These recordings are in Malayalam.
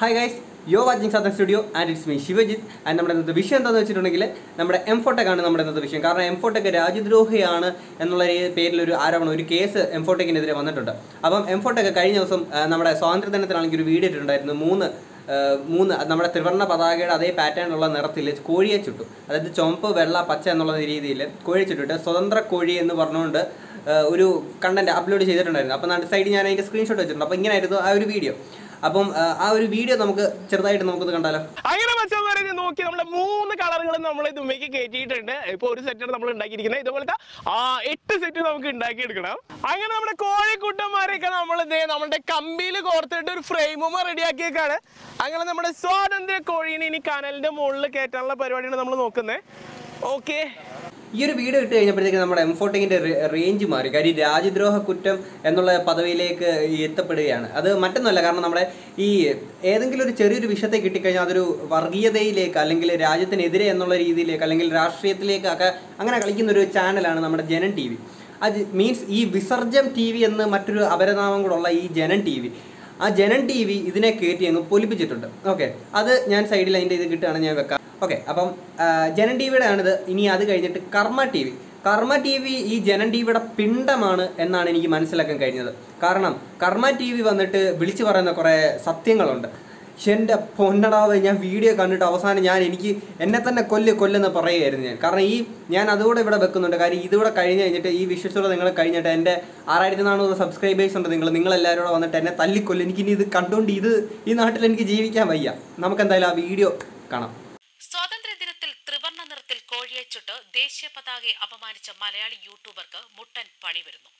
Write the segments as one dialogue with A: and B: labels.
A: Hi guys you're watching Sadhana studio and it's me Shivajith and നമ്മുടെ ഇന്നത്തെ വിഷയം എന്താണെന്ന് വെച്ചിട്ടുണ്ടെങ്കിൽ നമ്മുടെ എംഫോടെക് ആണ് നമ്മുടെ ഇന്നത്തെ വിഷയം. കാരണം എംഫോടെക് രാജ്യദ്രോഹിയാണ് എന്നുള്ള പേരിൽ ഒരു ആരോപണം ഒരു കേസ് എംഫോടെക്കിനെതിരെ വന്നിട്ടുണ്ട്. അപ്പം എംഫോടെക് കഴിഞ്ഞ ദിവസം നമ്മുടെ സ്വാതന്ത്ര്യദിനത്തിലാണെങ്കിൽ ഒരു വീഡിയോ ഇട്ടിട്ടുണ്ടായിരുന്നു. മൂന്ന് മൂന്ന് നമ്മുടെ ത്രിവർണ പതാകയുടെ അതേ പാറ്റേണുള്ള നിറത്തിൽ കോഴിയെ ചുട്ടു. അതായത് ചുവപ്പ് വെള്ള പച്ച എന്നുള്ള രീതിയിൽ കോഴിയെ ചുട്ടിട്ട് സ്വതന്ത്ര കോഴി എന്ന് പറഞ്ഞുകൊണ്ട് ഒരു കണ്ടന്റ് അപ്ലോഡ് ചെയ്തിട്ടുണ്ടായിരുന്നു. അപ്പോൾ നടുസൈഡ് ഞാൻ അതിന്റെ സ്ക്രീൻഷോട്ട് വെച്ചിട്ടുണ്ട്. അപ്പോൾ ഇങ്ങനെയായിരുന്നു ആ ഒരു വീഡിയോ അപ്പം ആ, ഒരു വീഡിയോ നമുക്ക് ചെറുതായിട്ട് നമുക്കത് കണ്ടാലോ?
B: അങ്ങനെ മച്ചന്മാരെ നോക്കി നമ്മൾ മൂന്ന് കളറുകൾ നമ്മൾ ഇതുമ്മേക്ക് കയറ്റിയിട്ടുണ്ട്. ഇപ്പൊ ഒരു സെറ്റാണ് നമ്മൾ ഉണ്ടാക്കിയിരിക്കുന്നത്. ഇതുപോലത്തെ എട്ട് സെറ്റ് നമുക്ക് ഉണ്ടാക്കിയെടുക്കണം. അങ്ങനെ നമ്മുടെ കോഴിക്കുട്ടന്മാരെയൊക്കെ നമ്മൾ നമ്മുടെ കമ്പിയിൽ കോർത്തിട്ട് ഒരു ഫ്രെയിമും റെഡിയാക്കിയേക്കാണ് അങ്ങനെ നമ്മുടെ സ്വാതന്ത്ര്യ കോഴീനെ ഇനി കനലിന്റെ മുകളിൽ കയറ്റാനുള്ള പരിപാടിയാണ് നമ്മൾ നോക്കുന്നത്. ഓക്കെ
A: ഈ ഒരു വീഡിയോ ഇട്ട് കഴിഞ്ഞപ്പോഴത്തേക്ക് നമ്മുടെ എം ഫോർട്ടീന്റെ റേഞ്ച് മാറി. കാര്യം രാജ്യദ്രോഹ കുറ്റം എന്നുള്ള പദവിയിലേക്ക് എത്തപ്പെടുകയാണ്. അത് മറ്റൊന്നുമല്ല കാരണം നമ്മുടെ ഈ ഏതെങ്കിലും ഒരു ചെറിയൊരു വിഷയത്തെ കിട്ടിക്കഴിഞ്ഞാൽ അതൊരു വർഗീയതയിലേക്ക് അല്ലെങ്കിൽ രാജ്യത്തിനെതിരെ എന്നുള്ള രീതിയിലേക്ക് അല്ലെങ്കിൽ രാഷ്ട്രീയത്തിലേക്കൊക്കെ അങ്ങനെ കളിക്കുന്ന ഒരു ചാനലാണ് നമ്മുടെ ജനൻ ടി വി. അത് മീൻസ് ഈ വിസർജം ടി വി എന്ന് മറ്റൊരു അപരനാമം കൂടെ ഈ ജനൻ ടി വി. ആ ജനൻ ടി വി ഇതിനെ കയറ്റി അങ്ങ് പൊലിപ്പിച്ചിട്ടുണ്ട്. ഓക്കെ അത് ഞാൻ സൈഡിൽ അതിന്റെ ഇത് കിട്ടുകയാണ് ഞാൻ വെക്കാം. ഓക്കെ അപ്പം ജനൻ ടി വിയുടെ ആണിത് ഇനി അത് കഴിഞ്ഞിട്ട് Karma T V Karma T V ഈ ജനൻ ടി വിയുടെ പിണ്ടമാണ് എന്നാണ് എനിക്ക് മനസ്സിലാക്കാൻ കഴിഞ്ഞത്. കാരണം കർമ്മ ടി വി വന്നിട്ട് വിളിച്ചു പറയുന്ന കുറേ സത്യങ്ങളുണ്ട്. എന്റെ പൊന്നടാവ് ഞാൻ വീഡിയോ കണ്ടിട്ട് അവസാനം ഞാൻ എനിക്ക് എന്നെ തന്നെ കൊല്ല് കൊല്ലെന്ന് പറയുമായിരുന്നു ഞാൻ. കാരണം ഈ ഞാൻ അതുകൂടെ ഇവിടെ വെക്കുന്നുണ്ട്. കാര്യം ഇതുകൂടെ കഴിഞ്ഞ് കഴിഞ്ഞിട്ട് ഈ വിശ്വസോടെ നിങ്ങൾ കഴിഞ്ഞിട്ട് എന്റെ ആറായിരത്തി നാനൂറ് സബ്സ്ക്രൈബേഴ്സ് ഉണ്ട് നിങ്ങൾ. നിങ്ങളെല്ലാവരും കൂടെ വന്നിട്ട് എന്നെ തല്ലിക്കൊല്ലും. എനിക്കിനി ഇത് കണ്ടുകൊണ്ട് ഇത് ഈ നാട്ടിൽ എനിക്ക് ജീവിക്കാൻ വയ്യ. നമുക്ക് എന്തായാലും ആ വീഡിയോ കാണാം.
C: നിറത്തിൽ കോഴിയെ ചുട്ട് ദേശീയ പതാകയെ അപമാനിച്ച മലയാളി യൂട്യൂബർക്ക് മുട്ടൻ പണി വരുന്നു.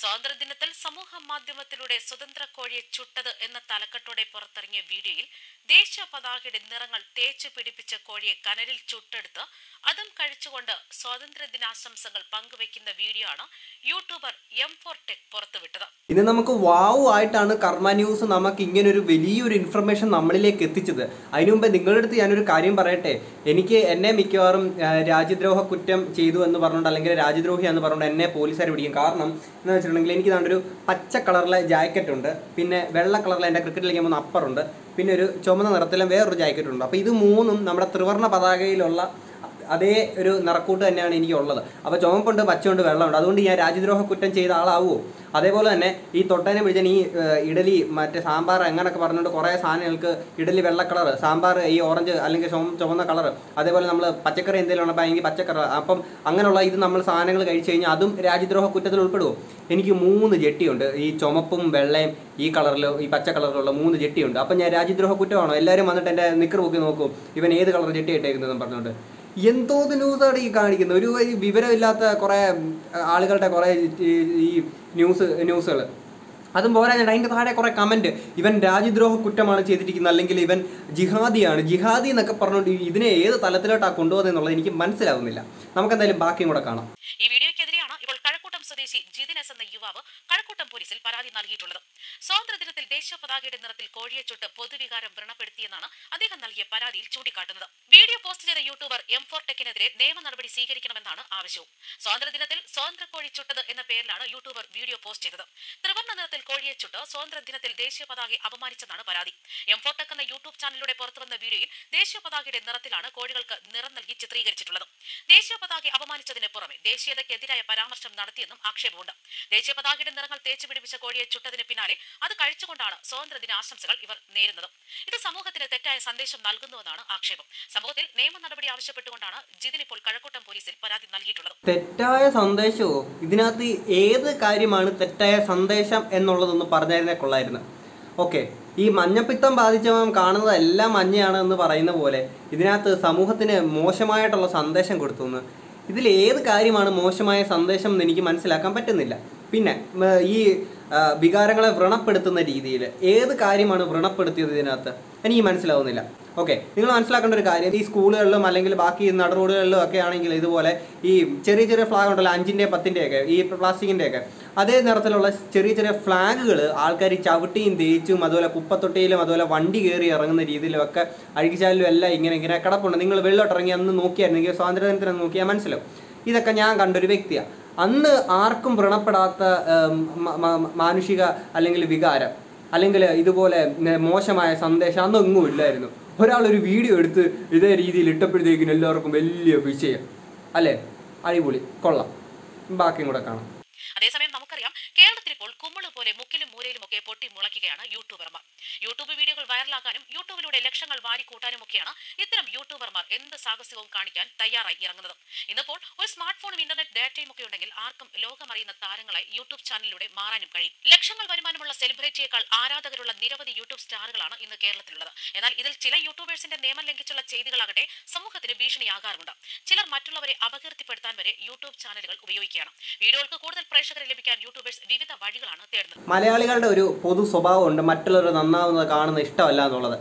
C: സ്വാതന്ത്ര്യദിനത്തിൽ സമൂഹ മാധ്യമത്തിലൂടെ സ്വതന്ത്ര കോഴിയെ ചുട്ടത് എന്ന തലക്കെട്ടോടെ പുറത്തിറങ്ങിയ വീഡിയോയിൽ ദേശീയ പതാകയുടെ നിറങ്ങൾ തേച്ചു പിടിപ്പിച്ച കോഴിയെ കനലിൽ ചുട്ടെടുത്ത് അതും കഴിച്ചുകൊണ്ട് സ്വാതന്ത്ര്യ ദിനാശംസകൾ പങ്കുവെക്കുന്ന വീഡിയോ ആണ് യൂട്യൂബർ എം ഫോർ ടെക് പുറത്തുവിട്ടത്.
A: ഇനി നമുക്ക് വാവ് ആയിട്ടാണ് കർമ്മ ന്യൂസ് നമുക്ക് ഇങ്ങനെ ഒരു വലിയൊരു ഇൻഫർമേഷൻ നമ്മളിലേക്ക് എത്തിച്ചത്. അതിനു മുമ്പ് നിങ്ങളുടെ അടുത്ത് ഞാനൊരു കാര്യം പറയട്ടെ? എനിക്ക് എന്നെ മിക്കവാറും രാജ്യദ്രോഹ കുറ്റം ചെയ്തു എന്ന് പറഞ്ഞുകൊണ്ട് അല്ലെങ്കിൽ രാജ്യദ്രോഹി എന്ന് പറഞ്ഞുകൊണ്ട് എന്നെ പോലീസുകാർ പിടിക്കും. കാരണം വെച്ചിട്ടുണ്ടെങ്കിൽ എനിക്ക് ഒരു പച്ച കളറിലെ ജാക്കറ്റ് ഉണ്ട്. പിന്നെ വെള്ള കളറിലെ എന്റെ ക്രിക്കറ്റിലേക്ക് പോകുന്ന അപ്പറുണ്ട് പിന്നെ ഒരു ചുമന്ന നിറത്തിലെ വേറൊരു ജാക്കറ്റ് ഉണ്ട്. അപ്പോൾ ഇത് മൂന്നും നമ്മുടെ ത്രിവർണ പതാകയിലുള്ള അതേ ഒരു നിറക്കൂട്ട് തന്നെയാണ് എനിക്കുള്ളത്. അപ്പോൾ ചുവപ്പുണ്ട് പച്ചയുണ്ട് വെള്ളമുണ്ട്. അതുകൊണ്ട് ഞാൻ രാജ്യദ്രോഹ കുറ്റം ചെയ്ത ആളാവുമോ അതേപോലെ തന്നെ ഈ തൊട്ടനെ പിടിച്ചാൽ ഈ ഇഡലി മറ്റേ സാമ്പാർ അങ്ങനെയൊക്കെ പറഞ്ഞുകൊണ്ട് കുറേ സാധനങ്ങൾക്ക് ഇഡലി വെള്ള കളർ സാമ്പാർ ഈ ഓറഞ്ച് അല്ലെങ്കിൽ ചുവ ചുവന്ന കളർ അതേപോലെ നമ്മൾ പച്ചക്കറി എന്തെങ്കിലും ഉണ്ടോ എനിക്ക് പച്ചക്കറി അപ്പം അങ്ങനെയുള്ള ഇത് നമ്മൾ സാധനങ്ങൾ കഴിച്ചു കഴിഞ്ഞാൽ അതും രാജ്യദ്രോഹ കുറ്റത്തിൽ ഉൾപ്പെടുമോ എനിക്ക് മൂന്ന് ജെട്ടിയുണ്ട്. ഈ ചുമപ്പും വെള്ളയും ഈ കളറിൽ ഈ പച്ച കളറിലുള്ള മൂന്ന് ജെട്ടിയുണ്ട്. അപ്പം ഞാൻ രാജ്യദ്രോഹ കുറ്റമാണോ? എല്ലാവരും വന്നിട്ട് എന്റെ നിക്കർ പൊക്കി നോക്കും. ഇവൻ ഏത് കളർ ജെട്ടി ഇട്ടേക്കുന്നതെന്ന് പറഞ്ഞുകൊണ്ട്. എന്തോന്ന് ന്യൂസാണ് ഈ കാണിക്കുന്നത്? ഒരു വിവരമില്ലാത്ത കുറേ ആളുകളുടെ കുറേ ഈ ന്യൂസ് ന്യൂസുകൾ അതും പോരാഞ്ഞിട്ട് അതിന്റെ താഴെ കുറേ കമന്റ് ഇവൻ രാജ്യദ്രോഹ കുറ്റമാണ് ചെയ്തിരിക്കുന്നത് അല്ലെങ്കിൽ ഇവൻ ജിഹാദിയാണ്. ജിഹാദി എന്നൊക്കെ പറഞ്ഞുകൊണ്ട് ഇതിനെ ഏത് തലത്തിലോട്ടാണ് കൊണ്ടുപോകുന്നത് എന്നുള്ളത് എനിക്ക് മനസ്സിലാവുന്നില്ല. നമുക്കെന്തായാലും ബാക്കിയും കൂടെ കാണാം.
C: ഈ വീഡിയോയ്ക്കെതിരെയാണ് സ്വദേശി ജിതിനസ് എന്ന യുവാവ് കഴക്കൂട്ടം പോലീസിൽ പരാതി നൽകിയിട്ടുള്ളത്. സ്വാതന്ത്ര്യദിനത്തിൽ ദേശീയ പതാകയുടെ നിറത്തിൽ കോഴിയെ ചുട്ട് പൊതുവികാരം വ്രണപ്പെടുത്തിയെന്നാണ് അദ്ദേഹം നൽകിയ പരാതിയിൽ ചൂണ്ടിക്കാട്ടുന്നത്. വീഡിയോ പോസ്റ്റ് ചെയ്ത യൂട്യൂബർ എം ഫോർ ടെക്കിനെതിരെ നിയമ നടപടി സ്വീകരിക്കണമെന്നാണ് ആവശ്യവും. സ്വാതന്ത്ര്യദിനത്തിൽ സ്വാതന്ത്ര്യ കോഴി ചുട്ടത് എന്ന പേരിലാണ് യൂട്യൂബർ വീഡിയോ പോസ്റ്റ് ചെയ്തത്. ത്രിവർണ നിറത്തിൽ കോഴിയെ ചുട്ട് സ്വാതന്ത്ര്യ ദിനത്തിൽ ദേശീയ പതാകയെ അപമാനിച്ചെന്നാണ് പരാതി. എം ഫോർ ടെക് എന്ന യൂട്യൂബ് ചാനലിലൂടെ പുറത്തുവന്ന വീഡിയോയിൽ ദേശീയ പതാകയുടെ നിറത്തിലാണ് കോഴികൾക്ക് നിറം നൽകി ചിത്രീകരിച്ചിട്ടുള്ളത്. ദേശീയ പതാകയെ അപമാനിച്ചതിന് പുറമെ ദേശീയതയ്ക്കെതിരായ പരാമർശം നടത്തിയെന്നും ആക്ഷേപമുണ്ട്. ദേശീയ പതാകയുടെ നിറങ്ങൾ തേച്ചു പിടിപ്പിച്ച കോഴിയെ ചുട്ടതിന് പിന്നാലെ അത് കഴിച്ചുകൊണ്ടാണ് സ്വാതന്ത്ര്യ ദിനാശംസകൾ ഇവർ നേരുന്നത്. ഇത് സമൂഹത്തിന് തെറ്റായ സന്ദേശം നൽകുന്നുവെന്നാണ് ആക്ഷേപം. സംഭവത്തിൽ നിയമ നടപടി ആവശ്യപ്പെട്ടുകൊണ്ടാണ് ജിതിൻ ഇപ്പോൾ കഴക്കൂട്ടം പോലീസിൽ പരാതി നൽകിയിട്ടുള്ളത്.
A: തെറ്റായ സന്ദേശമോ? ഇതിനകത്ത് ഏത് കാര്യമാണ് തെറ്റായ സന്ദേശം എന്നുള്ളതൊന്ന് പറഞ്ഞായിരുന്നേ കൊള്ളായിരുന്നു. ഓക്കെ ഈ മഞ്ഞപ്പിത്തം ബാധിച്ചവൻ കാണുന്നത് എല്ലാം മഞ്ഞയാണ് എന്ന് പറയുന്ന പോലെ ഇതിനകത്ത് സമൂഹത്തിന് മോശമായിട്ടുള്ള സന്ദേശം കൊടുത്തു എന്ന്. ഇതിൽ ഏത് കാര്യമാണ് മോശമായ സന്ദേശം എന്ന് എനിക്ക് മനസ്സിലാക്കാൻ പറ്റുന്നില്ല. പിന്നെ ഈ വികാരങ്ങളെ വ്രണപ്പെടുത്തുന്ന രീതിയിൽ ഏത് കാര്യമാണ് വ്രണപ്പെടുത്തിയത് ഇതിനകത്ത്? എനിക്ക് മനസ്സിലാവുന്നില്ല. ഓക്കെ നിങ്ങൾ മനസ്സിലാക്കേണ്ട ഒരു കാര്യം. ഈ സ്കൂളുകളിലും അല്ലെങ്കിൽ ബാക്കി നട റോഡുകളിലും ഒക്കെ ആണെങ്കിൽ ഇതുപോലെ ഈ ചെറിയ ചെറിയ ഫ്ലാഗ് ഉണ്ടല്ലോ അഞ്ചിന്റെ പത്തിന്റെയൊക്കെ ഈ പ്ലാസ്റ്റിക്കിന്റെയൊക്കെ അതേ നിറത്തിലുള്ള ചെറിയ ചെറിയ ഫ്ലാഗുകൾ ആൾക്കാർ ചവിട്ടിയും തേച്ചും അതുപോലെ കുപ്പത്തൊട്ടിയിലും അതുപോലെ വണ്ടി കയറി ഇറങ്ങുന്ന രീതിയിലും ഒക്കെ അഴുകിച്ചാലും എല്ലാം ഇങ്ങനെ ഇങ്ങനെ കിടപ്പുണ്ട്. നിങ്ങൾ വെള്ളോട്ടിറങ്ങി അന്ന് നോക്കിയായിരുന്നെങ്കിൽ സ്വാതന്ത്ര്യദിനത്തിന് നോക്കിയാൽ മനസ്സിലാവും. ഇതൊക്കെ ഞാൻ കണ്ടൊരു വ്യക്തിയാണ് അന്ന് ആർക്കും വ്രണപ്പെടാത്ത മാനുഷിക അല്ലെങ്കിൽ വികാരം അല്ലെങ്കിൽ ഇതുപോലെ മോശമായ സന്ദേശം അന്നൊന്നും ഇല്ലായിരുന്നു. ഒരാൾ ഒരു വീഡിയോ എടുത്ത് ഇതേ രീതിയിൽ ഇട്ടപ്പോഴത്തേക്കും എല്ലാവർക്കും വലിയ വിഷയം. അല്ലേ? അടിപൊളി. കൊള്ളാം. ബാക്കിയും കൂടെ കാണാം.
C: അതേസമയം നമുക്കറിയാം കേരളത്തിൽ ഇപ്പോൾ കുമ്മിൾ പോലെ മുക്കിലും മൂലയിലും ഒക്കെ പൊട്ടി മുളയ്ക്കുകയാണ് യൂട്യൂബർമാർ. യൂട്യൂബ് വീഡിയോകൾ വൈറലാക്കാനും യൂട്യൂബിലൂടെ ലക്ഷങ്ങൾ വാരി വാരിക്കൂട്ടാനും ഒക്കെയാണ് ഇത്തരം യൂട്യൂബർമാർ എന്ത് സാഹസികവും കാണിക്കാൻ തയ്യാറായി ഇറങ്ങുന്നത്. ഇന്നിപ്പോൾ ഒരു സ്മാർട്ട് ഫോണും ഇന്റർനെറ്റ് ഡാറ്റയും ഒക്കെ ഉണ്ടെങ്കിൽ ആർക്കും ലോകമറിയുന്ന താരങ്ങളെ യൂട്യൂബ് ചാനലിലൂടെ മാറാനും കഴിയും. ലക്ഷങ്ങൾ വരുമാനമുള്ള സെലിബ്രിറ്റിയേക്കാൾ ആരാധകരുള്ള നിരവധി യൂട്യൂബ് സ്റ്റാറുകളാണ് ഇന്ന് കേരളത്തിലുള്ളത്. എന്നാൽ ഇതിൽ ചില യൂട്യൂബേഴ്സിന്റെ നിയമം ലംഘിച്ചുള്ള ചെയ്തികളാകട്ടെ സമൂഹത്തിന് ഭീഷണിയാകാറുണ്ട് ചിലർ മറ്റുള്ളവരെ അപകീർത്തിപ്പെടുത്താൻ വരെ യൂട്യൂബ് ചാനലുകൾ ഉപയോഗിക്കുകയാണ്. വീഡിയോകൾക്ക് കൂടുതൽ പ്രേക്ഷകരെ ലഭിക്കാൻ യൂട്യൂബേഴ്സ് വിവിധ വഴികളാണ് തേടുന്നത്.
A: മലയാളികളുടെ ഒരു പൊതു സ്വഭാവമുണ്ട്. മറ്റുള്ളവർ നന്നാവുന്നത് കാണുന്ന ഇഷ്ടമല്ല എന്നുള്ളത്.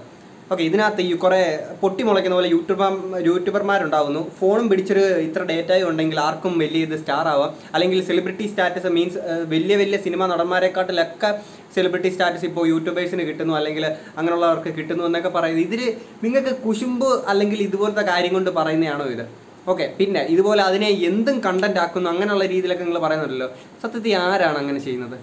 A: ഓക്കെ ഇതിനകത്ത് ഈ കുറേ പൊട്ടിമുളയ്ക്കുന്ന പോലെ യൂട്യൂബർ യൂട്യൂബർമാരുണ്ടാവുന്നു. ഫോണും പിടിച്ചൊരു ഇത്ര ഡേറ്റയും ഉണ്ടെങ്കിൽ ആർക്കും വലിയ ഇത് സ്റ്റാർ ആവാം അല്ലെങ്കിൽ സെലിബ്രിറ്റി സ്റ്റാറ്റസ് മീൻസ് വലിയ വലിയ സിനിമ നടന്മാരെക്കാട്ടിലൊക്കെ സെലിബ്രിറ്റി സ്റ്റാറ്റസ് ഇപ്പോൾ യൂട്യൂബേഴ്സിന് കിട്ടുന്നു. അല്ലെങ്കിൽ അങ്ങനെയുള്ളവർക്ക് കിട്ടുന്നു എന്നൊക്കെ പറയുന്നത്. ഇതിൽ നിങ്ങൾക്ക് കുശുമ്പ് അല്ലെങ്കിൽ ഇതുപോലത്തെ കാര്യം കൊണ്ട് പറയുന്നതാണോ ഇത്? ഓക്കെ പിന്നെ ഇതുപോലെ അതിനെ എന്തും കണ്ടന്റ് ആക്കുന്നു അങ്ങനെയുള്ള രീതിയിലൊക്കെ നിങ്ങൾ പറയുന്നുണ്ടല്ലോ. സത്യത്തിൽ ആരാണ് അങ്ങനെ ചെയ്യുന്നത്?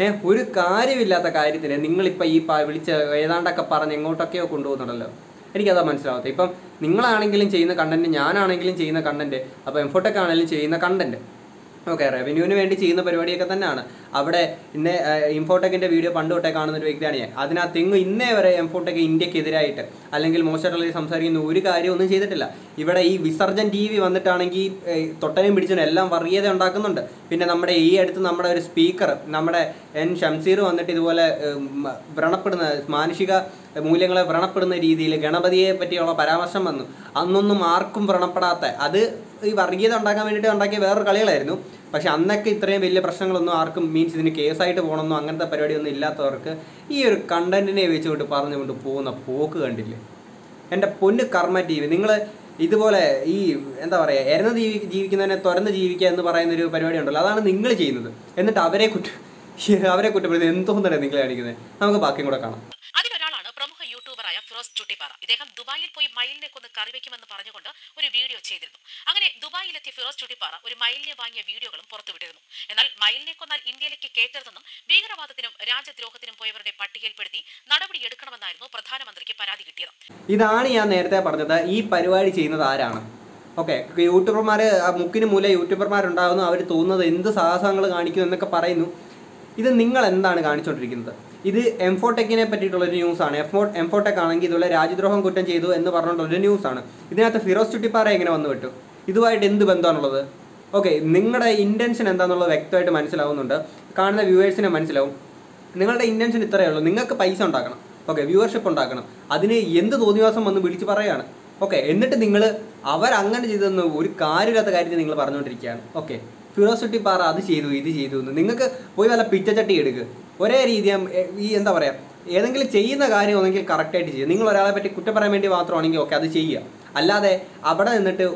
A: ഏഹ് ഒരു കാര്യമില്ലാത്ത കാര്യത്തിന് നിങ്ങളിപ്പോൾ ഈ വിളിച്ച് ഏതാണ്ടൊക്കെ പറഞ്ഞ് എങ്ങോട്ടൊക്കെയോ കൊണ്ടുപോകുന്നുണ്ടല്ലോ. എനിക്കതാ മനസ്സിലാവാത്തത്. ഇപ്പം നിങ്ങളാണെങ്കിലും ചെയ്യുന്ന കണ്ടന്റ് ഞാനാണെങ്കിലും ചെയ്യുന്ന കണ്ടന്റ് അപ്പോൾ എംഫോട്ടൊക്കെ ആണെങ്കിലും ചെയ്യുന്ന കണ്ടന്റ് ഓക്കെ റവന്യൂവിന് വേണ്ടി ചെയ്യുന്ന പരിപാടിയൊക്കെ തന്നെയാണ്. അവിടെ ഇന്ന് ഇൻഫോടെക്കിന്റെ വീഡിയോ പണ്ട് തൊട്ടേ കാണുന്ന ഒരു വ്യക്തിയാണ് ഞാൻ. അതിനകത്ത് ഇങ്ങ് ഇന്നേ വരെ എംഫോട്ടെക്ക് ഇന്ത്യക്കെതിരായിട്ട് അല്ലെങ്കിൽ മോശമായിട്ടുള്ള സംസാരിക്കുന്ന ഒരു കാര്യമൊന്നും ചെയ്തിട്ടില്ല. ഇവിടെ ഈ വിസർജൻ ടി വി വന്നിട്ടാണെങ്കിൽ തൊട്ടനും പിടിച്ചനും എല്ലാം വർഗീയത ഉണ്ടാക്കുന്നുണ്ട്. പിന്നെ നമ്മുടെ ഈ അടുത്ത് നമ്മുടെ ഒരു സ്പീക്കർ നമ്മുടെ എൻ ഷംസീർ വന്നിട്ട് ഇതുപോലെ വ്രണപ്പെടുന്ന മാനുഷിക മൂല്യങ്ങളെ വ്രണപ്പെടുന്ന രീതിയിൽ ഗണപതിയെ പറ്റിയുള്ള പരാമർശം വന്നു. അന്നൊന്നും ആർക്കും വ്രണപ്പെടാത്ത അത് ഈ വർഗീയത ഉണ്ടാക്കാൻ വേണ്ടിയിട്ട് ഉണ്ടാക്കിയ വേറൊരു കളികളായിരുന്നു. പക്ഷെ അന്നൊക്കെ ഇത്രയും വലിയ പ്രശ്നങ്ങളൊന്നും ആർക്കും മീൻസ് ഇതിന് കേസായിട്ട് പോകണമെന്നോ അങ്ങനത്തെ പരിപാടിയൊന്നും ഇല്ലാത്തവർക്ക് ഈ ഒരു കണ്ടന്റിനെ വെച്ചുകൊണ്ട് പറഞ്ഞുകൊണ്ട് പോകുന്ന പോക്ക് കണ്ടില്ലേ? എന്റെ പൊന്ന് കർമ്മ ടി വി നിങ്ങൾ ഇതുപോലെ ഈ എന്താ പറയുക എരന്ന് ജീവി ജീവിക്കുന്നതിനെ തുറന്ന് ജീവിക്കുക എന്ന് പറയുന്ന ഒരു പരിപാടി ഉണ്ടല്ലോ അതാണ് നിങ്ങൾ ചെയ്യുന്നത്. എന്നിട്ട് അവരെ കുറ്റ അവരെ കുറ്റപ്പെടുത്തി എന്തോന്നല്ലേ നിങ്ങൾ കാണിക്കുന്നത് നമുക്ക് ബാക്കിയും കൂടെ കാണാം.
C: ചുട്ടിപ്പാറ ഇദ്ദേഹം ദുബായിൽ പോയി മയിലിനെ കൊന്ന് കറിവെക്കുമെന്ന് പറഞ്ഞുകൊണ്ട് ഒരു വീഡിയോ ചെയ്തിരുന്നു. അങ്ങനെ ദുബായിലെത്തിയ ഫിറോസ് ചുട്ടിപ്പാറ ഒരു മയിലിനെ വാങ്ങിയ വീഡിയോകളും പുറത്തുവിട്ടിരുന്നു. എന്നാൽ മയിലിനെ കൊന്നാൽ ഇന്ത്യയിലേക്ക് കേട്ടരുതെന്നും ഭീകരവാദത്തിനും രാജ്യദ്രോഹത്തിനും പോയവരുടെ പട്ടികയിൽപ്പെടുത്തി നടപടിയെടുക്കണമെന്നായിരുന്നു പ്രധാനമന്ത്രിക്ക് പരാതി കിട്ടിയത്.
A: ഇതാണ് ഞാൻ നേരത്തെ പറഞ്ഞത്. ഈ പരിപാടി ചെയ്യുന്നത് ആരാണ്? ഓക്കെ. യൂട്യൂബർമാർ മുക്കിന് മൂല യൂട്യൂബർമാരുണ്ടാകുന്നു അവർ തോന്നുന്നത് എന്ത് സാഹസങ്ങൾ കാണിക്കുന്നു എന്നൊക്കെ പറയുന്നു. ഇത് നിങ്ങൾ എന്താണ് കാണിച്ചുകൊണ്ടിരിക്കുന്നത് ഇത് എംഫോടെക്കിനെ പറ്റിയിട്ടുള്ള ഒരു ന്യൂസാണ് എഫോ എംഫോടെക് ആണെങ്കിൽ ഇതുപോലെ രാജ്യദ്രോഹം കുറ്റം ചെയ്തു എന്ന് പറഞ്ഞിട്ടുള്ള ഒരു ന്യൂസാണ് ഇതിനകത്ത് ഫിറോസ് ചുട്ടിപ്പാറ എങ്ങനെ വന്നു വിട്ടു? ഇതുമായിട്ട് എന്ത് ബന്ധമാണുള്ളത്? ഓക്കെ നിങ്ങളുടെ ഇന്റൻഷൻ എന്താണെന്നുള്ളത് വ്യക്തമായിട്ട് മനസ്സിലാവുന്നുണ്ട്. കാണുന്ന വ്യൂവേഴ്സിനെ മനസ്സിലാവും. നിങ്ങളുടെ ഇന്റൻഷൻ ഇത്രയേ ഉള്ളൂ. നിങ്ങൾക്ക് പൈസ ഉണ്ടാക്കണം. ഓക്കെ വ്യൂവർഷിപ്പ് ഉണ്ടാക്കണം. അതിന് എന്ത് തോന്നിവാസം വന്ന് വിളിച്ച് പറയുകയാണ് ഓക്കെ എന്നിട്ട് നിങ്ങൾ അവരങ്ങനെ ചെയ്തെന്ന് ഒരു കാര്യമില്ലാത്ത കാര്യത്തിൽ നിങ്ങൾ പറഞ്ഞുകൊണ്ടിരിക്കുകയാണ്. ഓക്കെ ഫിറോസിറ്റി പാറ അത് ചെയ്തു ഇത് ചെയ്തു എന്ന്. നിങ്ങൾക്ക് പോയി വല്ല പിച്ചച്ചട്ടി എടുക്കുക ഒരേ രീതി ഈ എന്താ പറയുക ഏതെങ്കിലും ചെയ്യുന്ന കാര്യം ഒന്നെങ്കിൽ കറക്റ്റായിട്ട് ചെയ്യുക നിങ്ങൾ ഒരാളെ പറ്റി കുറ്റം പറയാൻ വേണ്ടി മാത്രമാണെങ്കിൽ ഓക്കെ അത് ചെയ്യുക. അല്ലാതെ അവിടെ നിന്നിട്ട്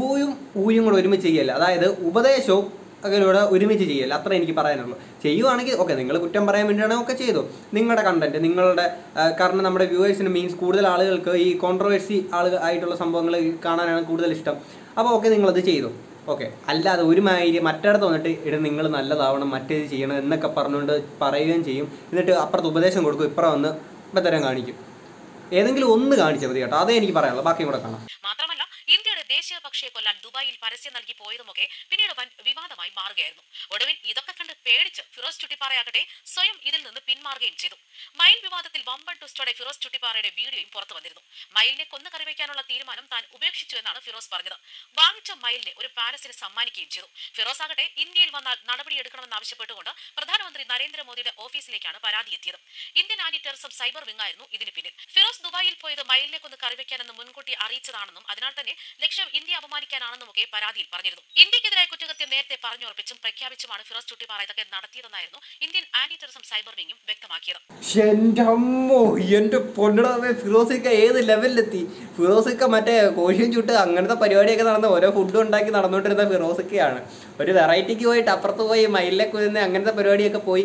A: ഊയും ഊയും കൂടെ ഒരുമിച്ച് ചെയ്യല്ല? അതായത് ഉപദേശവും അതിലൂടെ ഒരുമിച്ച് ചെയ്യല്ല? അത്ര എനിക്ക് പറയാനുള്ളൂ. ചെയ്യുവാണെങ്കിൽ ഓക്കെ നിങ്ങൾ കുറ്റം പറയാൻ വേണ്ടിയാണെങ്കിൽ ഒക്കെ ചെയ്തു. നിങ്ങളുടെ കണ്ടന്റ് നിങ്ങളുടെ കാരണം നമ്മുടെ വ്യൂവേഴ്സിന് മീൻസ് കൂടുതൽ ആളുകൾക്ക് ഈ കോൺട്രവേഴ്സി ആളുകൾ ആയിട്ടുള്ള സംഭവങ്ങൾ കാണാനാണ് കൂടുതൽ ഇഷ്ടം. അപ്പോൾ ഓക്കെ നിങ്ങളത് ചെയ്തു. ഓക്കെ അല്ലാതെ ഒരുമാതിരി മറ്റിടത്ത് വന്നിട്ട് ഇട നിങ്ങൾ നല്ലതാവണം മറ്റേത് ചെയ്യണം എന്നൊക്കെ പറഞ്ഞുകൊണ്ട് പറയുകയും ചെയ്യും. എന്നിട്ട് അപ്പുറത്ത് ഉപദേശം കൊടുക്കും ഇപ്പുറം വന്ന് ബത്തരം കാണിക്കും. ഏതെങ്കിലും ഒന്ന് കാണിച്ചാൽ മതി കേട്ടോ. അതേ എനിക്ക് പറയാനുള്ളൂ. ബാക്കിയും കൂടെ കാണാം.
C: ഇന്ത്യയുടെ പക്ഷിയെ കൊല്ലാൻ ദുബായിൽ പരസ്യം നൽകി പോയതുമൊക്കെ പിന്നീട് വൻ വിവാദമായി മാറുകയായിരുന്നു. ഒടുവിൽ ഇതൊക്കെ കണ്ട് പേടിച്ച് ഫിറോസ് ചുട്ടിപ്പാറയാകട്ടെ സ്വയം ഇതിൽ നിന്ന് പിന്മാറുകയും ചെയ്തു. മയിൽ വിവാദത്തിൽ വമ്പൻ ട്വിസ്റ്റോടെ ഫിറോസ് ചുട്ടിപ്പാറയുടെ വീഡിയോയും പുറത്തു വന്നിരുന്നു. മയിലിനെ കൊന്നു കറിവയ്ക്കാനുള്ള തീരുമാനം താൻ ഉപേക്ഷിച്ചു എന്നാണ് ഫിറോസ് പറഞ്ഞത്. വാങ്ങിച്ച മയിലിനെ ഒരു പാലസിന് സമ്മാനിക്കുകയും ചെയ്തു. ഫിറോസ് ആകട്ടെ ഇന്ത്യയിൽ വന്നാൽ നടപടിയെടുക്കണമെന്ന് ആവശ്യപ്പെട്ടുകൊണ്ട് പ്രധാനമന്ത്രി നരേന്ദ്രമോദിയുടെ ഓഫീസിലേക്കാണ് പരാതി എത്തിയത്. Indian anti terrorism cyber wing ആയിരുന്നു ഇതിന് പിന്നിൽ. ഫിറോസ് ദുബായിൽ പോയത് മയിലിനെ കൊന്ന് കറിവയ്ക്കാനെന്ന് മുൻകൂട്ടി അറിയിച്ചതാണെന്നും അതിനാൽ തന്നെ ലക്ഷ്യം ഇന്ത്യ അപമാനിക്കാനാണെന്നുമൊക്കെ പരാതിയിൽ പറഞ്ഞിരുന്നു. ഇന്ത്യക്കെതിരായ കുറ്റകൃത്യം നേരത്തെ പറഞ്ഞുറപ്പിച്ചും പ്രഖ്യാപിച്ചുമാണ് ഫിറോസ് ചുട്ടിപ്പാറ ഇതൊക്കെ നടത്തിയതെന്നായിരുന്നു ഇന്ത്യൻ ആന്റി ടെററിസം സൈബർ വിംഗും വ്യക്തമാക്കിയത്.
A: എന്റെ അമ്മോ എന്റെ പൊന്നിടമേ ഏത് ലെവലിലെത്തി? ഫിറോസിക്ക മറ്റേ കോഴിയും ചുട്ട് അങ്ങനത്തെ പരിപാടിയൊക്കെ നടന്ന് ഓരോ ഫുഡും ഉണ്ടാക്കി നടന്നുകൊണ്ടിരുന്ന ഫിറോസിക്കയാണ്. ഒരു വെറൈറ്റിക്ക് പോയിട്ട് അപ്പുറത്ത് പോയി മയിലെ കുരുന്ന അങ്ങനത്തെ പരിപാടിയൊക്കെ പോയി.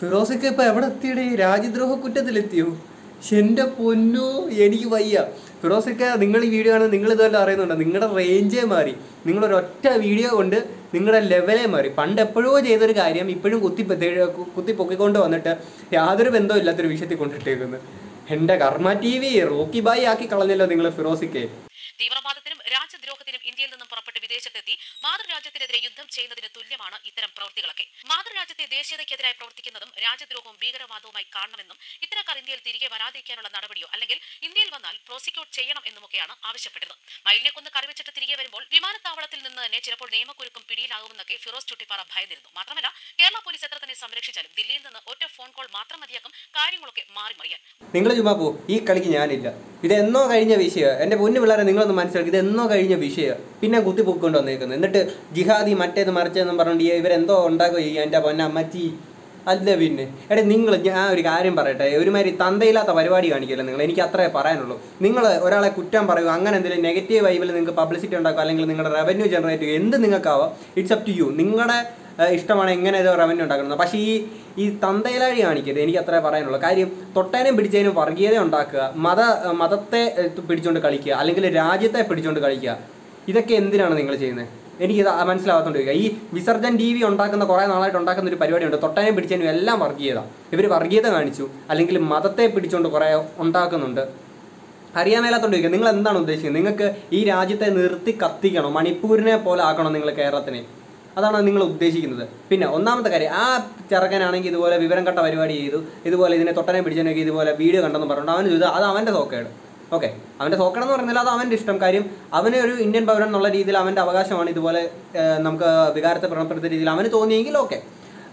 A: ഫിറോസിക്ക ഇപ്പൊ എവിടെ എത്തിയടേ രാജ്യദ്രോഹ കുറ്റത്തിലെത്തിയോ എന്റെ പൊന്നു എനിക്ക് വയ്യ. ഫിറോസിക്ക നിങ്ങൾ ഈ വീഡിയോ കാണുന്നത് നിങ്ങൾ ഇതുപോലെ അറിയുന്നുണ്ടോ? നിങ്ങളുടെ റേഞ്ചേ മാറി. നിങ്ങളൊരു ഒറ്റ വീഡിയോ കൊണ്ട് നിങ്ങളുടെ ലെവലേ മാറി. പണ്ട് എപ്പോഴോ ചെയ്തൊരു കാര്യം ഇപ്പോഴും കുത്തി കുത്തി പൊക്കിക്കൊണ്ട് വന്നിട്ട് യാതൊരു ബന്ധവും ഇല്ലാത്തൊരു വിഷയത്തിൽ കൊണ്ടിട്ടേക്കുന്നു. എന്റെ കർമ്മ ടി വി റോക്കി ബായി ആക്കി കളഞ്ഞല്ലോ നിങ്ങൾ ഫിറോസിക്ക്.
C: തീവ്രവാദത്തിനും രാജ്യദ്രോഹത്തിനും ഇന്ത്യയിൽ നിന്നും പുറപ്പെട്ട് വിദേശത്തെത്തി മാതൃരാജ്യത്തിനെതിരെ യുദ്ധം ചെയ്യുന്നതിന് തുല്യമാണ് ഇത്തരം പ്രവൃത്തികളൊക്കെ. മാതൃരാജ്യത്തെ ദേശീയതയ്ക്കെതിരായി പ്രവർത്തിക്കുന്നതും രാജ്യദ്രോഹവും ഭീകരവാദവുമായി കാണണമെന്നും ഇത്തരക്കാർ ഇന്ത്യയിൽ തിരികെ വരാതിരിക്കാനുള്ള നടപടിയോ അല്ലെങ്കിൽ ഇന്ത്യയിൽ വന്നാൽ പ്രോസിക്യൂട്ട് ചെയ്യണം എന്നുമൊക്കെയാണ് ആവശ്യപ്പെട്ടത്. മയിലിനെ കൊന്ന് കറിവെച്ചിട്ട് തിരികെ വരുമ്പോൾ വിമാനത്താവളത്തിൽ നിന്ന് തന്നെ ചിലപ്പോൾ നിയമക്കുരുക്കും പിടിയിലാകുമെന്നൊക്കെ ഫിറോസ് ചുട്ടിപ്പാറ ഭയന്നിരുന്നു. മാത്രമല്ല കേരള പോലീസ് എത്ര തന്നെ സംരക്ഷിച്ചാലും ദില്ലിയിൽ നിന്ന് ഒറ്റ ഫോൺ കോൾ മാത്രം മതിയാക്കും കാര്യങ്ങളൊക്കെ മാറി മറിയാൻ
A: നിങ്ങൾ ചുമ്മാ പോ ഈ കളിക്ക് ഞാനില്ല. ഇത് എന്നോ കഴിഞ്ഞ വിഷയം. എന്റെ പൊന്നു പിള്ളേരെ നിങ്ങളൊന്ന് മനസ്സിലാക്കി ഇത് എന്നോ കഴിഞ്ഞ വിഷയം. പിന്നെ കുത്തിപ്പൊക്കൊണ്ട് വന്നേക്കുന്നത് എന്നിട്ട് ജിഹാദി മറ്റേത് മറിച്ചതെന്നും പറഞ്ഞുകൊണ്ട് ഇവരെന്തോ ഉണ്ടാക്കുകയോ എന്റെ പൊന്ന അമ്മച്ചി അല്ല പിന്നെ. എടേ നിങ്ങൾ ഞാൻ ഒരു കാര്യം പറയട്ടെ. ഒരുമാതിരി തന്തയില്ലാത്ത പരിപാടി കാണിക്കല്ലോ നിങ്ങൾ എനിക്ക് അത്രേ പറയാനുള്ളൂ. നിങ്ങൾ ഒരാളെ കുറ്റം പറയുക അങ്ങനെ എന്തെങ്കിലും നെഗറ്റീവ് വൈബിൽ നിങ്ങൾക്ക് പബ്ലിസിറ്റി ഉണ്ടാക്കുക അല്ലെങ്കിൽ നിങ്ങളുടെ റവന്യൂ ജനറേറ്റ് ചെയ്യുക എന്ത് നിങ്ങൾക്കാവാം ഇറ്റ്സ് അപ് ടു യു നിങ്ങളുടെ ഇഷ്ടമാണ് എങ്ങനെ ഇത് റവന്യൂ ഉണ്ടാക്കുന്നത്. പക്ഷേ ഈ ഈ തന്തയിലാഴി കാണിക്കരുത്. എനിക്ക് അത്രേ പറയാനുള്ളൂ. കാര്യം തൊട്ടേനും പിടിച്ചതിനും വർഗീയത ഉണ്ടാക്കുക മത മതത്തെ പിടിച്ചുകൊണ്ട് കളിക്കുക അല്ലെങ്കിൽ രാജ്യത്തെ പിടിച്ചുകൊണ്ട് കളിക്കുക ഇതൊക്കെ എന്തിനാണ് നിങ്ങൾ ചെയ്യുന്നത് എനിക്ക് ഇത് മനസ്സിലാവാത്തോണ്ട് ചോദിക്കുക ഈ വിസർജൻ ടി വി ഉണ്ടാക്കുന്ന കുറേ നാളായിട്ട് ഉണ്ടാക്കുന്ന ഒരു പരിപാടിയുണ്ട്. തൊട്ടനെ പിടിച്ചതിനും എല്ലാം വർഗീയത ഇവർ വർഗീയത കാണിച്ചു. അല്ലെങ്കിൽ മതത്തെ പിടിച്ചുകൊണ്ട് കുറേ ഉണ്ടാക്കുന്നുണ്ട്. അറിയാൻ മേലാത്തോണ്ട് ചോദിക്കുക നിങ്ങൾ എന്താണ് ഉദ്ദേശിക്കുന്നത്? നിങ്ങൾക്ക് ഈ രാജ്യത്തെ നിർത്തി കത്തിക്കണം? മണിപ്പൂരിനെ പോലെ ആക്കണം നിങ്ങൾ കേരളത്തിനെ? അതാണ് നിങ്ങൾ ഉദ്ദേശിക്കുന്നത്? പിന്നെ ഒന്നാമത്തെ കാര്യം ആ ചെറുക്കനാണെങ്കിൽ ഇതുപോലെ വിവരം കട്ട പരിപാടി ചെയ്തു. ഇതുപോലെ ഇതിനെ തൊട്ടനെ പിടിച്ചതിനൊക്കെ ഇതുപോലെ വീഡിയോ കണ്ടെന്ന് പറഞ്ഞിട്ട് അവൻ ചെയ്തു അത് അവന്റെ തോക്കേട്. ഓക്കെ. അവന്റെ തോക്കണം എന്ന് പറഞ്ഞാൽ അത് അവന്റെ ഇഷ്ടം. കാര്യം അവന് ഒരു ഇന്ത്യൻ പൗരൻ എന്നുള്ള രീതിയിൽ അവന്റെ അവകാശമാണ് ഇതുപോലെ നമുക്ക് വികാരത്തെ വ്രണപ്പെടുത്തുന്ന രീതിയിൽ അവന് തോന്നിയെങ്കിൽ ഓക്കെ.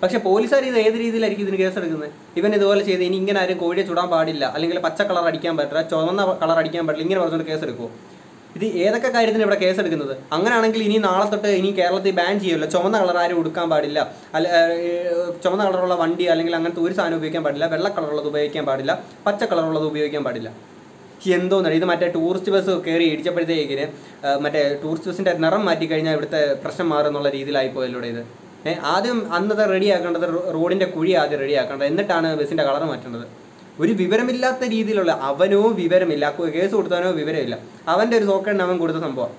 A: പക്ഷെ പോലീസുകാർ ഇത് ഏത് രീതിയിലായിരിക്കും ഇതിന് കേസ് എടുക്കുന്നത്? ഇവൻ ഇതുപോലെ ചെയ്ത് ഇനി ഇങ്ങനെ ആരും കോഴിയെ ചുടാൻ പാടില്ല അല്ലെങ്കിൽ പച്ച കളർ അടിക്കാൻ പറ്റില്ല ചുവന്ന കളർ അടിക്കാൻ പറ്റില്ല ഇങ്ങനെ പറഞ്ഞുകൊണ്ട് കേസ് എടുക്കുമോ ഇത് ഏതൊക്കെ കാര്യത്തിന് ഇവിടെ കേസ് എടുക്കുന്നത്? അങ്ങനെയാണെങ്കിൽ ഇനി നാളെ തൊട്ട് ഇനി കേരളത്തിൽ ബാൻ ചെയ്യുമല്ലോ ചുവന്ന കളർ ആരും ഉടുക്കാൻ പാടില്ല. അല്ല ചുവന്ന കളറുള്ള വണ്ടി അല്ലെങ്കിൽ അങ്ങനത്തെ ഒരു സാധനം ഉപയോഗിക്കാൻ പാടില്ല. വെള്ള കളറുള്ളത് ഉപയോഗിക്കാൻ പാടില്ല. പച്ച കളറുള്ളത് ഉപയോഗിക്കാൻ പാടില്ല. എന്തോന്നാണ് ഇത് മറ്റേ ടൂറിസ്റ്റ് ബസ് കയറി ഇടിച്ചപ്പോഴത്തേക്കിന് മറ്റേ ടൂറിസ്റ്റ് ബസ്സിന്റെ നിറം മാറ്റി കഴിഞ്ഞാൽ ഇവിടുത്തെ പ്രശ്നം മാറും എന്നുള്ള രീതിയിലായി പോയല്ലോ ഇത്. ഏഹ് ആദ്യം അന്നത്തെ റെഡി ആക്കേണ്ടത് റോ- റോഡിന്റെ കുഴി ആദ്യം റെഡി ആക്കേണ്ടത്. എന്നിട്ടാണ് ബസ്സിന്റെ കളർ മാറ്റേണ്ടത്. ഒരു വിവരമില്ലാത്ത രീതിയിലുള്ള അവനോ വിവരമില്ല കേസ് കൊടുത്തവനോ വിവരമില്ല. അവന്റെ ഒരു സോക്കേടിന് അവൻ കൊടുത്ത സംഭവം.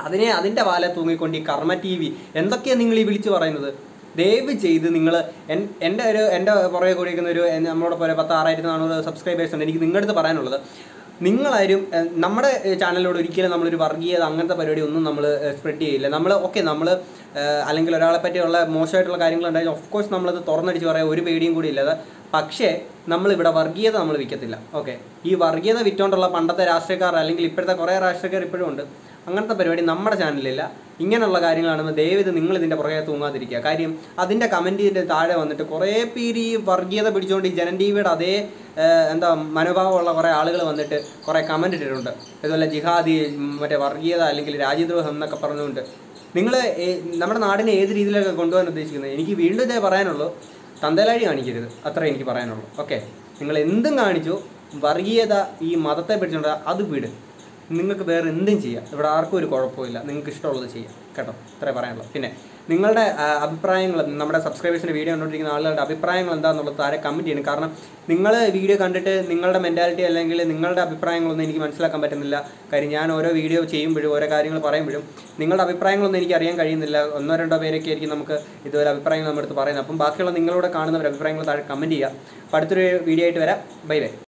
A: അതിനെ അതിന്റെ വാല തൂങ്ങിക്കൊണ്ട് ഈ കർമ്മ ടി വി എന്തൊക്കെയാണ് നിങ്ങൾ ഈ വിളിച്ചു പറയുന്നത്? ദയവ് ചെയ്ത് നിങ്ങൾ എന്റെ ഒരു എന്റെ പുറകെ കൂടിയിരിക്കുന്ന ഒരു നമ്മളോട് പോലെ പത്ത് ആറായിരത്തി നാനൂറ് സബ്സ്ക്രൈബേഴ്സ് ഉണ്ട്. എനിക്ക് നിങ്ങളുടെ അടുത്ത് പറയാനുള്ളത്. നിങ്ങളാരും നമ്മുടെ ചാനലിലൂടെ ഒരിക്കലും നമ്മളൊരു വർഗീയത അങ്ങനത്തെ പരിപാടി ഒന്നും നമ്മൾ സ്പ്രെഡ് ചെയ്യില്ല. നമ്മൾ ഓക്കെ നമ്മൾ അല്ലെങ്കിൽ ഒരാളെ പറ്റിയുള്ള മോശമായിട്ടുള്ള കാര്യങ്ങളുണ്ടായി ഓഫ് കോഴ്സ് നമ്മളത് തുറന്നടിച്ച് പറയാൻ ഒരു പേടിയും കൂടി ഇല്ലാതെ. പക്ഷേ നമ്മളിവിടെ വർഗീയത നമ്മൾ വിൽക്കത്തില്ല. ഓക്കെ ഈ വർഗീയത വിറ്റുകൊണ്ടുള്ള പണ്ടത്തെ രാഷ്ട്രീയക്കാർ അല്ലെങ്കിൽ ഇപ്പോഴത്തെ കുറേ രാഷ്ട്രീയക്കാർ ഇപ്പോഴും ഉണ്ട്. അങ്ങനത്തെ പരിപാടി നമ്മുടെ ചാനലിലില്ല. ഇങ്ങനെയുള്ള കാര്യങ്ങളാണ് ദയവിത് നിങ്ങൾ ഇതിന്റെ പുറകെ തൂങ്ങാതിരിക്കുക. കാര്യം അതിന്റെ കമന്റിന്റെ താഴെ വന്നിട്ട് കുറേ പേര് ഈ വർഗീയത പിടിച്ചുകൊണ്ട് ഈ ജനൻ ടി വിയുടെ അതേ എന്താ മനോഭാവമുള്ള കുറേ ആളുകൾ വന്നിട്ട് കുറേ കമന്റ് ഇട്ടിട്ടുണ്ട്. ഇതുപോലെ ജിഹാദി മറ്റേ വർഗീയത അല്ലെങ്കിൽ രാജ്യദ്രോഹം എന്നൊക്കെ പറഞ്ഞുകൊണ്ട്. നിങ്ങൾ നമ്മുടെ നാടിനെ ഏത് രീതിയിലൊക്കെ കൊണ്ടുപോകാൻ ഉദ്ദേശിക്കുന്നത്? എനിക്ക് വീണ്ടും ഇതേ പറയാനുള്ളൂ. തന്തലാഴി കാണിക്കരുത്. അത്ര എനിക്ക് പറയാനുള്ളൂ. ഓക്കെ നിങ്ങൾ എന്തും കാണിച്ചു വർഗീയത ഈ മതത്തെ പിടിച്ചുകൊണ്ട് അത് വിട്. നിങ്ങൾക്ക് വേറെ എന്തും ചെയ്യാം. ഇവിടെ ആർക്കും ഒരു കുഴപ്പമില്ല നിങ്ങൾക്ക് ഇഷ്ടമുള്ളത് ചെയ്യാം. കേട്ടോ? ഇത്രേ പറയാനുള്ളൂ. പിന്നെ നിങ്ങളുടെ അഭിപ്രായങ്ങൾ നമ്മുടെ സബ്സ്ക്രൈബേഴ്സിന്റെ വീഡിയോ കണ്ടുകൊണ്ടിരിക്കുന്ന ആളുകളുടെ അഭിപ്രായങ്ങൾ എന്താണെന്നുള്ളത് താരെ കമന്റ് ചെയ്യണം. കാരണം നിങ്ങൾ വീഡിയോ കണ്ടിട്ട് നിങ്ങളുടെ മെന്റാലിറ്റി അല്ലെങ്കിൽ നിങ്ങളുടെ അഭിപ്രായങ്ങളൊന്നും എനിക്ക് മനസ്സിലാക്കാൻ പറ്റുന്നില്ല. കാര്യം ഞാൻ ഓരോ വീഡിയോ ചെയ്യുമ്പോഴും ഓരോ കാര്യങ്ങൾ പറയുമ്പോഴും നിങ്ങളുടെ അഭിപ്രായങ്ങളൊന്നും എനിക്ക് അറിയാൻ കഴിയുന്നില്ല. ഒന്നോ രണ്ടോ പേരൊക്കെ ആയിരിക്കും നമുക്ക് ഇതുപോലെ അഭിപ്രായങ്ങൾ നമ്മുടെ അടുത്ത് പറയുന്നത്. അപ്പം ബാക്കിയുള്ള നിങ്ങളോട് കാണുന്നവർ അഭിപ്രായങ്ങൾ താഴെ കമന്റ് ചെയ്യുക. അപ്പോൾ അടുത്തൊരു വീഡിയോ ആയിട്ട് വരാം. Bye bye